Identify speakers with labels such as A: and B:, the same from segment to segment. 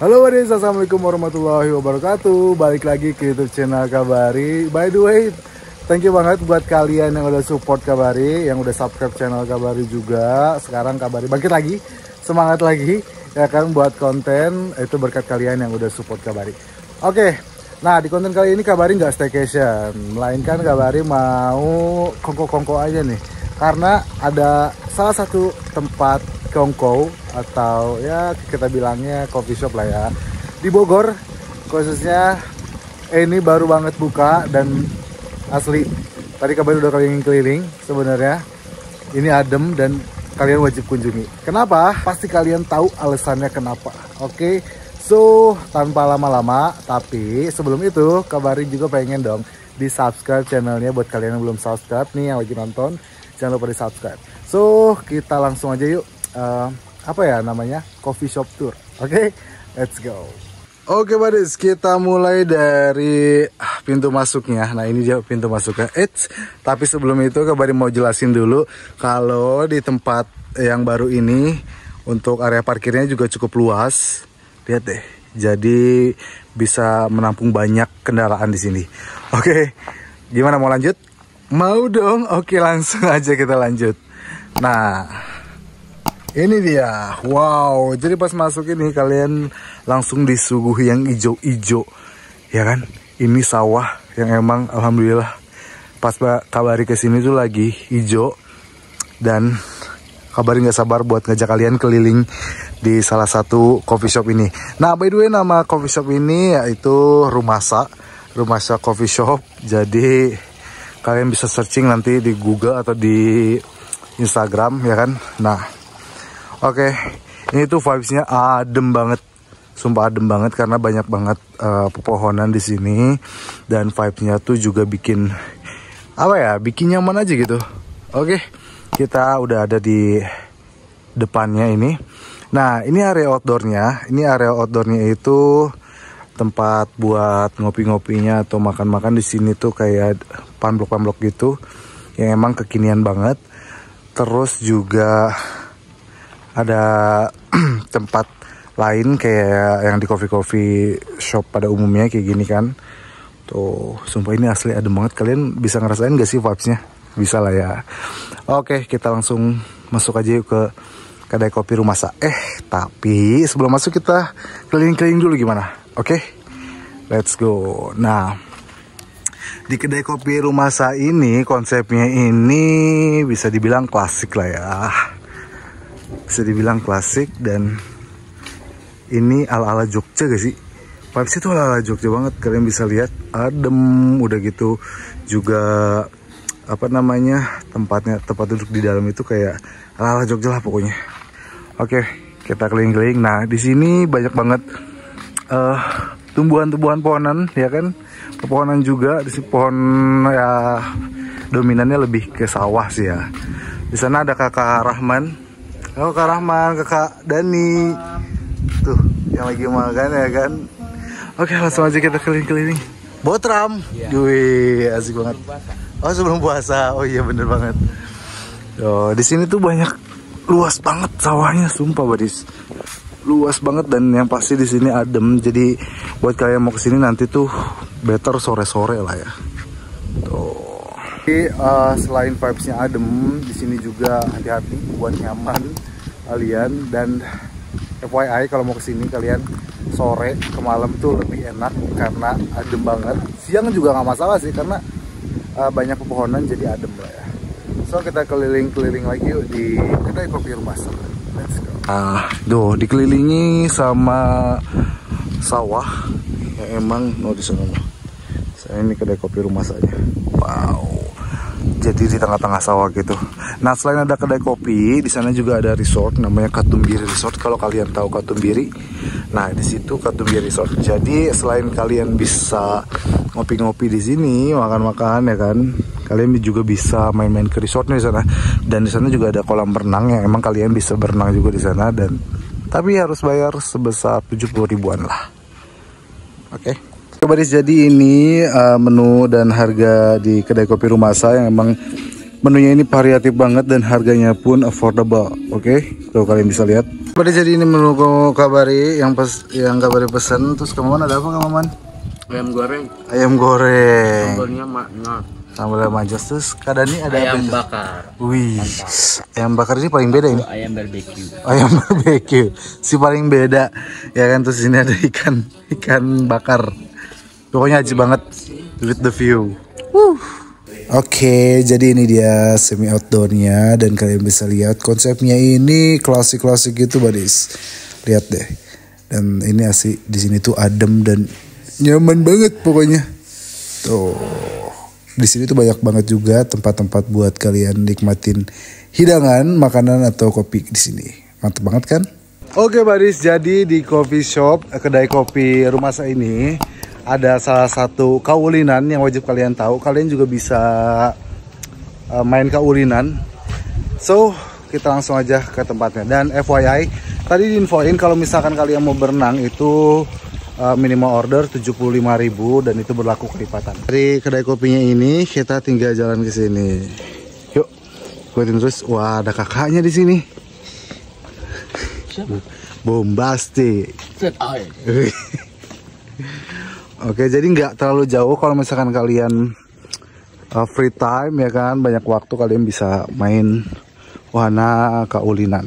A: Halo wadis, Assalamualaikum warahmatullahi wabarakatuh. Balik lagi ke youtube channel Kabari. By the way, thank you banget buat kalian yang udah support Kabari Yang udah subscribe channel Kabari juga. Sekarang Kabari bangkit lagi, semangat lagi Ya kan buat konten, itu berkat kalian yang udah support Kabari. Oke, nah di konten kali ini Kabari nggak staycation. Melainkan Kabari mau kongko-kongko aja nih. Karena ada salah satu tempat kongko atau ya kita bilangnya coffee shop lah ya. Di Bogor khususnya eh, ini baru banget buka dan asli. Tadi kabar udah keliling-keliling sebenarnya. Ini adem dan kalian wajib kunjungi. Kenapa? Pasti kalian tahu alasannya kenapa. Oke? Okay? so tanpa lama-lama tapi sebelum itu kabarin juga pengen dong di subscribe channelnya buat kalian yang belum subscribe nih yang lagi nonton jangan lupa di subscribe so kita langsung aja yuk uh, apa ya namanya coffee shop tour. Oke, okay? let's go. Oke, okay, Badis, kita mulai dari ah, pintu masuknya. Nah, ini dia pintu masuknya. Eits, tapi sebelum itu kabarin mau jelasin dulu kalau di tempat yang baru ini untuk area parkirnya juga cukup luas. Lihat deh. Jadi bisa menampung banyak kendaraan di sini. Oke, gimana mau lanjut? Mau dong. Oke, langsung aja kita lanjut. Nah, ini dia, wow. Jadi pas masuk ini kalian langsung disuguhi yang ijo-ijo, ya kan? Ini sawah yang emang alhamdulillah pas kabari ke sini tuh lagi hijau dan kabari nggak sabar buat ngajak kalian keliling di salah satu coffee shop ini. Nah, by the way nama coffee shop ini yaitu Rumasa, Rumasa Coffee Shop. Jadi kalian bisa searching nanti di Google atau di Instagram ya kan. Nah, Oke, okay. ini tuh vibesnya adem banget, sumpah adem banget karena banyak banget uh, pepohonan di sini dan vibesnya tuh juga bikin apa ya, bikin nyaman aja gitu. Oke, okay. kita udah ada di depannya ini. Nah, ini area outdoornya. Ini area outdoornya itu tempat buat ngopi-ngopinya atau makan-makan di sini tuh kayak panblok-panblok gitu yang emang kekinian banget. Terus juga ada tempat lain kayak yang di coffee coffee shop pada umumnya kayak gini kan. Tuh sumpah ini asli adem banget. Kalian bisa ngerasain gak sih vibesnya? Bisa lah ya. Oke kita langsung masuk aja yuk ke kedai kopi rumah sa. Eh tapi sebelum masuk kita keliling-keliling dulu gimana oke let's go nah di kedai kopi rumah sa ini konsepnya ini bisa dibilang klasik lah ya bisa dibilang klasik dan ini ala-ala Jogja gak sih? Vibes itu ala-ala Jogja banget kalian bisa lihat adem udah gitu juga apa namanya tempatnya tempat duduk di dalam itu kayak ala-ala Jogja lah pokoknya. Oke kita keliling-keliling. Nah di sini banyak banget uh, tumbuhan-tumbuhan pohonan ya kan? Pepohonan juga di pohon ya dominannya lebih ke sawah sih ya. Di sana ada kakak Rahman. Oh Kak Rahman, Kakak Dani. Tuh, yang lagi makan ya kan? Oke langsung aja kita keliling-keliling. Botram. Wih, asik banget. Oh sebelum puasa, oh iya bener banget. Oh, di sini tuh banyak luas banget sawahnya, sumpah badis luas banget dan yang pasti di sini adem. Jadi buat kalian mau ke sini nanti tuh better sore-sore lah ya. Tuh. Jadi uh, selain vibesnya adem, di sini juga hati-hati buat nyaman kalian. Dan FYI kalau mau ke sini kalian sore ke malam tuh lebih enak karena adem banget. Siang juga nggak masalah sih karena uh, banyak pepohonan jadi adem lah ya. So kita keliling-keliling lagi yuk di kedai kopi rumah Ah, doh dikelilingi sama sawah yang emang no di sana. Saya ini kedai kopi rumah saja. Wow jadi di tengah-tengah sawah gitu. Nah selain ada kedai kopi, di sana juga ada resort namanya Katumbiri Resort. Kalau kalian tahu Katumbiri, nah di situ Katumbiri Resort. Jadi selain kalian bisa ngopi-ngopi di sini, makan-makan ya kan, kalian juga bisa main-main ke resortnya di sana. Dan di sana juga ada kolam renang yang emang kalian bisa berenang juga di sana dan tapi harus bayar sebesar 70 ribuan lah. Oke. Okay. Baris jadi ini uh, menu dan harga di kedai kopi rumah saya yang emang menunya ini variatif banget dan harganya pun affordable. Oke, okay? tuh kalian bisa lihat Pada jadi ini menu kabari yang pes yang kabari pesan terus ke mana ada apa kamu
B: Ayam goreng.
A: Ayam goreng.
B: Sambalnya makna.
A: Sambal majas terus kadani ada
B: Ayam
A: apa?
B: bakar.
A: Wih, ayam bakar ini paling beda ini.
B: Ayam barbecue.
A: Ayam barbecue si paling beda ya kan terus ini ada ikan ikan bakar. Pokoknya aja banget with the view. Oke, jadi ini dia semi outdoornya dan kalian bisa lihat konsepnya ini klasik-klasik gitu, badis. Lihat deh. Dan ini asli di sini tuh adem dan nyaman banget pokoknya. Tuh. Di sini tuh banyak banget juga tempat-tempat buat kalian nikmatin hidangan, makanan atau kopi di sini. Mantep banget kan? Oke, badis. Jadi di coffee shop, eh, kedai kopi rumah saya ini ada salah satu kaulinan yang wajib kalian tahu. Kalian juga bisa uh, main kaulinan. So, kita langsung aja ke tempatnya. Dan FYI, tadi diinfoin kalau misalkan kalian mau berenang itu uh, minimal order 75.000 dan itu berlaku kelipatan. Dari kedai kopinya ini kita tinggal jalan ke sini. Yuk, ikutin terus. Wah, ada kakaknya di sini.
B: Set air.
A: Oke, jadi nggak terlalu jauh kalau misalkan kalian uh, free time ya kan, banyak waktu kalian bisa main wahana kaulinan.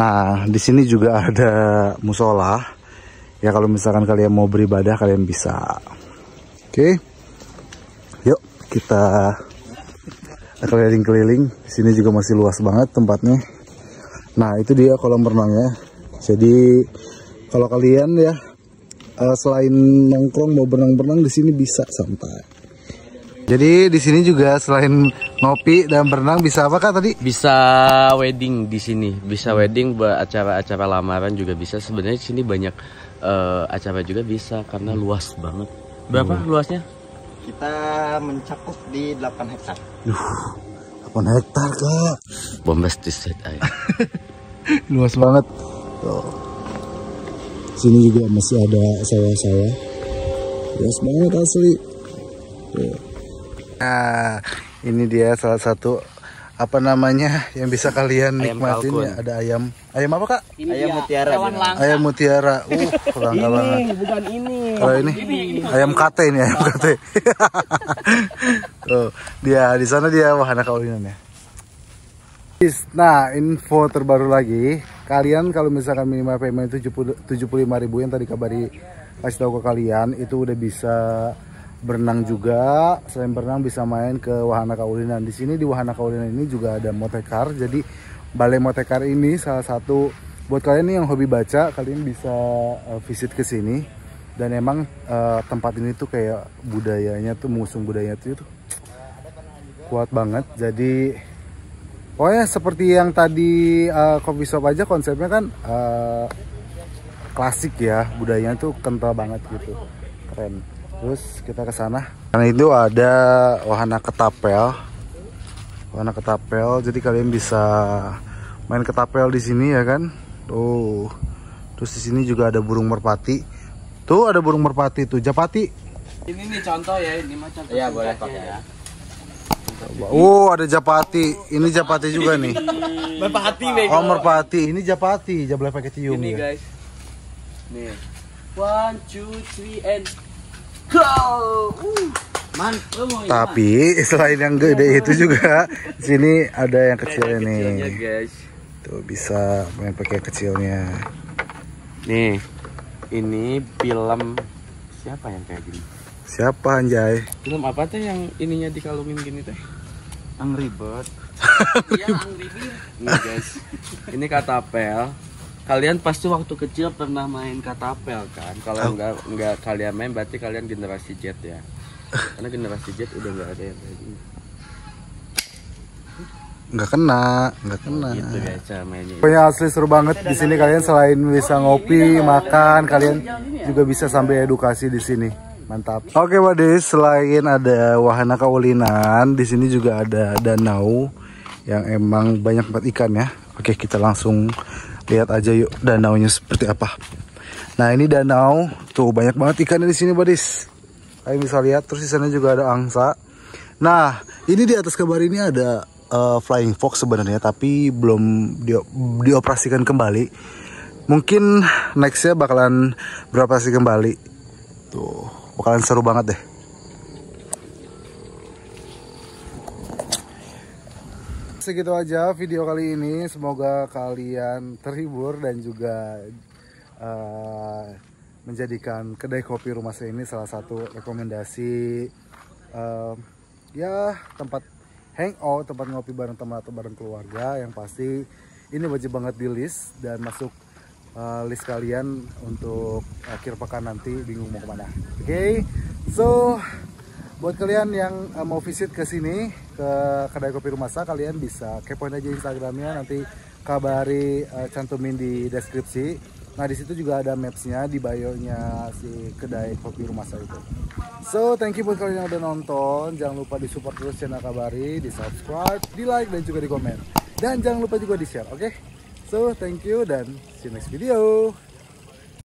A: Nah, di sini juga ada musola. Ya kalau misalkan kalian mau beribadah kalian bisa. Oke. Yuk, kita keliling-keliling. Di sini juga masih luas banget tempatnya. Nah, itu dia kolam renangnya. Jadi kalau kalian ya uh, selain nongkrong mau berenang-berenang di sini bisa santai. Jadi di sini juga selain ngopi dan berenang bisa apa kak tadi?
B: Bisa wedding di sini, bisa wedding buat acara-acara lamaran juga bisa. Sebenarnya di sini banyak eh, acara juga bisa karena luas banget. Berapa luasnya?
C: Kita mencakup di 8 hektar.
A: 8 hektar kak.
B: Bombastis set air.
A: Luas banget. Tuh. Sini juga masih ada sawah-sawah. Luas banget asli. Tuh. Nah, ini dia salah satu apa namanya yang bisa kalian
B: Ayam
A: nikmatin
B: kalkun.
A: ya. Ada ayam. Ayam apa kak?
C: Ayam mutiara. dia.
A: Ayam mutiara. Uh, bangga banget.
B: bukan ini.
A: Kalau ini ayam kate ini ayam kate. Tuh, dia di sana dia wahana kaulinan ya. Nah, info terbaru lagi, kalian kalau misalkan minimal payment 70 75.000 yang tadi kabari kasih tahu ke kalian itu udah bisa berenang juga. Selain berenang bisa main ke wahana kaulinan. Di sini di wahana kaulinan ini juga ada motekar. Jadi balai motekar ini salah satu buat kalian nih yang hobi baca, kalian bisa uh, visit ke sini. Dan emang uh, tempat ini tuh kayak budayanya tuh musuh budayanya tuh, tuh kuat banget. Jadi Pokoknya seperti yang tadi uh, coffee shop aja konsepnya kan uh, klasik ya, budayanya tuh kental banget gitu. Keren. Terus kita ke sana. Karena itu ada wahana ketapel. Wahana ketapel, jadi kalian bisa main ketapel di sini ya kan. Tuh. Terus di sini juga ada burung merpati. Tuh ada burung merpati tuh, japati.
B: Ini nih contoh ya, ini mah contoh.
C: Iya, boleh pakai ya.
A: Oh, ada japati. Ini japati juga nih.
B: Merpati bego.
A: Oh, merpati. Ini japati, jablay pakai
B: Ini
A: ya.
B: guys. Nih. One, two, three, and go. Uh.
A: Tapi selain yang gede itu juga di sini ada yang kecilnya
B: Ada
A: nih.
B: kecilnya, guys.
A: Tuh bisa main pakai kecilnya.
B: Nih, ini film siapa yang kayak gini?
A: Siapa anjay?
B: Film apa tuh yang ininya dikalungin gini teh?
C: Angry Bird.
B: Iya, Angry Bird. Nih guys, ini katapel. Kalian pasti waktu kecil pernah main katapel kan? Kalau enggak enggak kalian main berarti kalian generasi Z ya. Karena generasi Z udah enggak ada yang kayak gini.
A: Nggak kena, nggak kena.
B: Gitu guys cara mainnya.
A: Pokoknya asli seru banget di sini kalian selain bisa ngopi, makan, kalian juga bisa sambil edukasi di sini. Mantap. Oke, Bade, selain ada wahana kaulinan, di sini juga ada danau yang emang banyak banget ikan ya. Oke, kita langsung lihat aja yuk danaunya seperti apa. Nah, ini danau. Tuh banyak banget ikannya di sini, Badis. Kalian bisa lihat terus di sana juga ada angsa. Nah, ini di atas kabar ini ada uh, Flying Fox sebenarnya tapi belum di, dioperasikan kembali. Mungkin nextnya bakalan beroperasi kembali. Tuh, bakalan seru banget deh. Segitu aja video kali ini. Semoga kalian terhibur dan juga uh, menjadikan kedai kopi rumah saya ini salah satu rekomendasi uh, ya tempat hangout, tempat ngopi bareng teman atau bareng keluarga yang pasti ini wajib banget di list dan masuk uh, list kalian untuk akhir pekan nanti bingung mau ke mana. Oke, okay? so buat kalian yang uh, mau visit ke sini ke kedai kopi rumah saya kalian bisa kepoin aja Instagramnya nanti kabari uh, cantumin di deskripsi Nah di situ juga ada mapsnya di bio-nya si kedai kopi rumah saya itu. So thank you buat kalian yang udah nonton. Jangan lupa di support terus channel Kabari, di subscribe, di like dan juga di komen. Dan jangan lupa juga di share, oke? Okay? So thank you dan see you next video.